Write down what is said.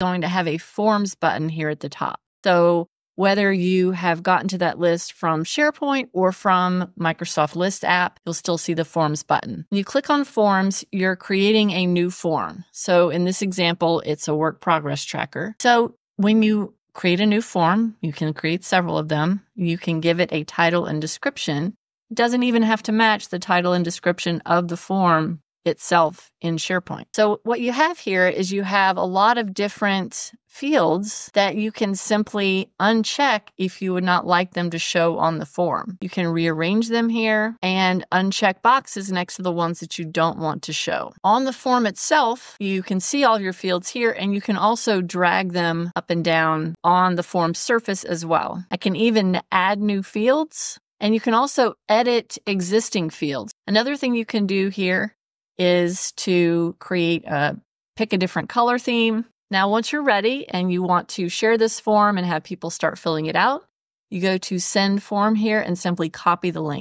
going to have a forms button here at the top. So whether you have gotten to that list from SharePoint or from Microsoft List app, you'll still see the Forms button. When you click on Forms, you're creating a new form. So in this example, it's a work progress tracker. So when you create a new form, you can create several of them. You can give it a title and description. It doesn't even have to match the title and description of the form itself in SharePoint. So, what you have here is you have a lot of different fields that you can simply uncheck if you would not like them to show on the form. You can rearrange them here and uncheck boxes next to the ones that you don't want to show. On the form itself, you can see all your fields here and you can also drag them up and down on the form surface as well. I can even add new fields and you can also edit existing fields. Another thing you can do here is to create a pick a different color theme. Now, once you're ready and you want to share this form and have people start filling it out, you go to send form here and simply copy the link.